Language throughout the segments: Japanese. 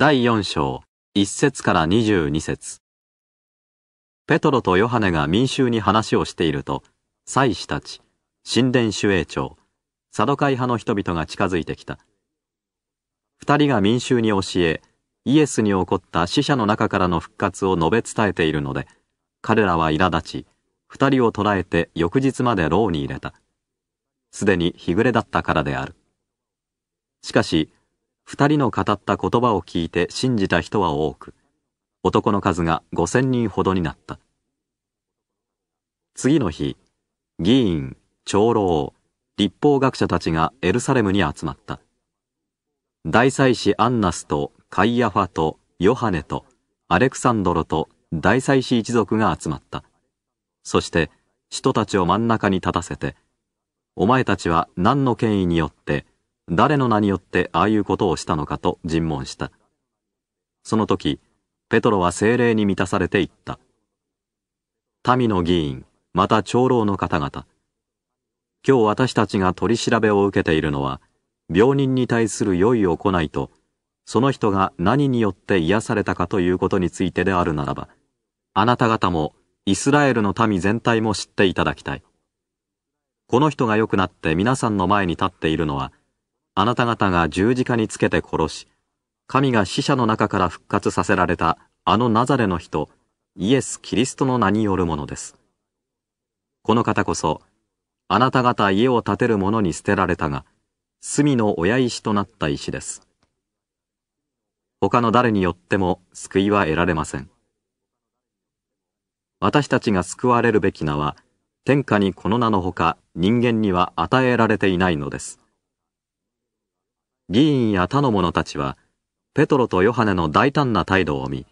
第4章1節から22節ペトロとヨハネが民衆に話をしていると、祭司たち、神殿守衛長、サドカイ派の人々が近づいてきた。二人が民衆に教え、イエスに起こった死者の中からの復活を述べ伝えているので、彼らは苛立ち、二人を捕らえて翌日まで牢に入れた。すでに日暮れだったからである。しかし、二人の語った言葉を聞いて信じた人は多く、男の数が五千人ほどになった。次の日、議員、長老、立法学者たちがエルサレムに集まった。大祭司アンナスとカイヤファとヨハネとアレクサンドロと大祭司一族が集まった。そして、人たちを真ん中に立たせて、お前たちは何の権威によって誰の名によってああいうことをしたのかと尋問した。その時、ペトロは精霊に満たされて言った。民の議員、また長老の方々。今日私たちが取り調べを受けているのは、病人に対する良い行いと、その人が何によって癒されたかということについてであるならば、あなた方もイスラエルの民全体も知っていただきたい。この人が良くなって皆さんの前に立っているのは、あなた方が十字架につけて殺し、神が死者の中から復活させられたあのナザレの人、イエス・キリストの名によるものです。この方こそ、あなた方家を建てる者に捨てられたが、隅の親石となった石です。他の誰によっても救いは得られません。私たちが救われるべき名は、天下にこの名のほか人間には与えられていないのです。議員や他の者たちは、ペトロとヨハネの大胆な態度を見、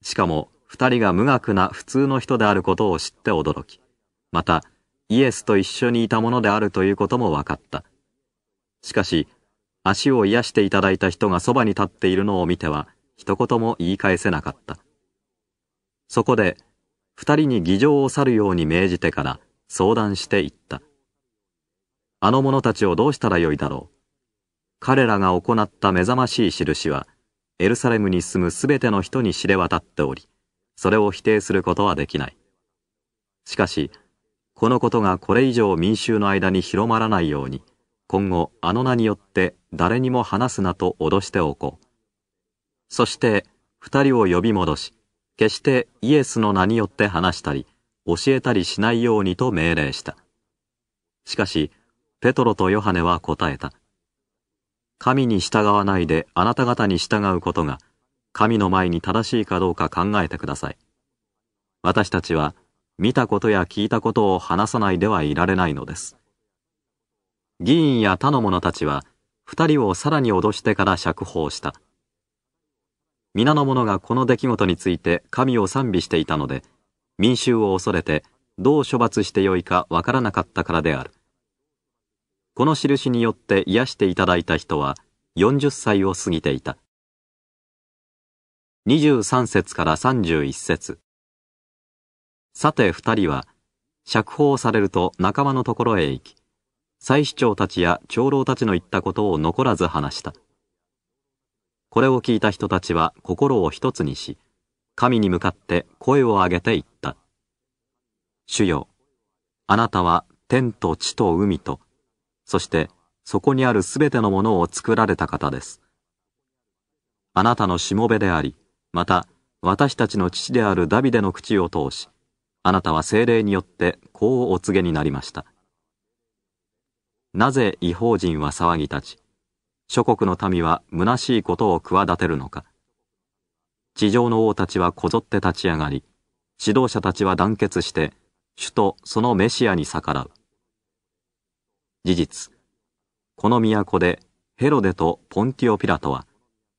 しかも二人が無学な普通の人であることを知って驚き、またイエスと一緒にいたものであるということも分かった。しかし、足を癒していただいた人がそばに立っているのを見ては、一言も言い返せなかった。そこで、二人に議場を去るように命じてから相談していった。あの者たちをどうしたらよいだろう。彼らが行った目覚ましい印は、エルサレムに住むすべての人に知れ渡っており、それを否定することはできない。しかし、このことがこれ以上民衆の間に広まらないように、今後あの名によって誰にも話すなと脅しておこう。そして、二人を呼び戻し、決してイエスの名によって話したり、教えたりしないようにと命令した。しかし、ペトロとヨハネは答えた。神に従わないであなた方に従うことが、神の前に正しいかどうか考えてください。私たちは、見たことや聞いたことを話さないではいられないのです。議員や他の者たちは、二人をさらに脅してから釈放した。皆の者がこの出来事について神を賛美していたので、民衆を恐れてどう処罰してよいかわからなかったからである。この印によって癒していただいた人は40歳を過ぎていた。23節から31節さて二人は、釈放されると仲間のところへ行き、祭司長たちや長老たちの言ったことを残らず話した。これを聞いた人たちは心を一つにし、神に向かって声を上げて言った。主よ、あなたは天と地と海と、そしてそこにあるすべてのものを作られた方です。あなたのしもべであり、また私たちの父であるダビデの口を通し、あなたは精霊によってこうお告げになりました。なぜ違法人は騒ぎ立ち、諸国の民は虚しいことを企てるのか。地上の王たちはこぞって立ち上がり、指導者たちは団結して、主とそのメシアに逆らう。事実、この都でヘロデとポンティオピラトは、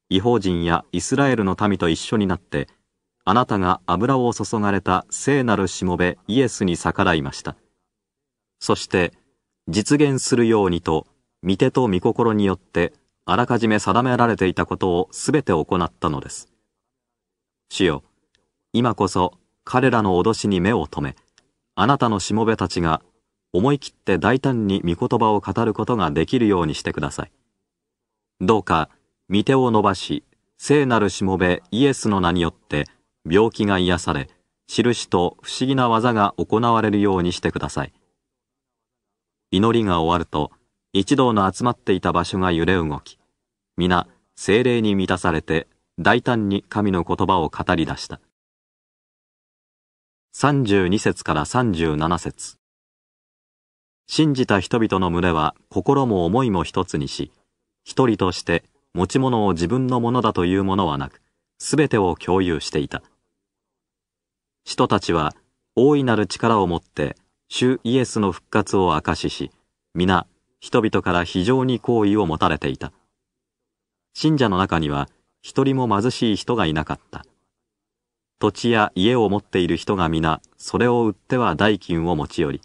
違法人やイスラエルの民と一緒になって、あなたが油を注がれた聖なるしもべイエスに逆らいました。そして、実現するようにと、御手と御心によって、あらかじめ定められていたことをすべて行ったのです。主よ、今こそ彼らの脅しに目を留め、あなたのしもべたちが思い切って大胆に御言葉を語ることができるようにしてください。どうか、御手を伸ばし、聖なるしもべイエスの名によって病気が癒され、印と不思議な技が行われるようにしてください。祈りが終わると、一同の集まっていた場所が揺れ動き、皆、精霊に満たされて、大胆に神の言葉を語り出した。32節から37節信じた人々の群れは心も思いも一つにし、一人として持ち物を自分のものだというものはなく、すべてを共有していた。使徒たちは大いなる力を持って主イエスの復活を証しし、皆人々から非常に好意を持たれていた。信者の中には一人も貧しい人がいなかった。土地や家を持っている人が皆、それを売っては代金を持ち寄り、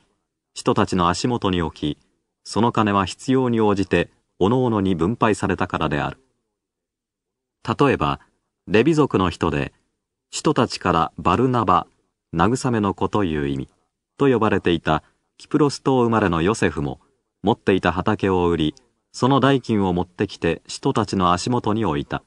人たちの足元に置き、その金は必要に応じて、各々に分配されたからである。例えば、レビ族の人で、人たちからバルナバ、慰めの子という意味、と呼ばれていたキプロス島生まれのヨセフも、持っていた畑を売り、その代金を持ってきて人たちの足元に置いた。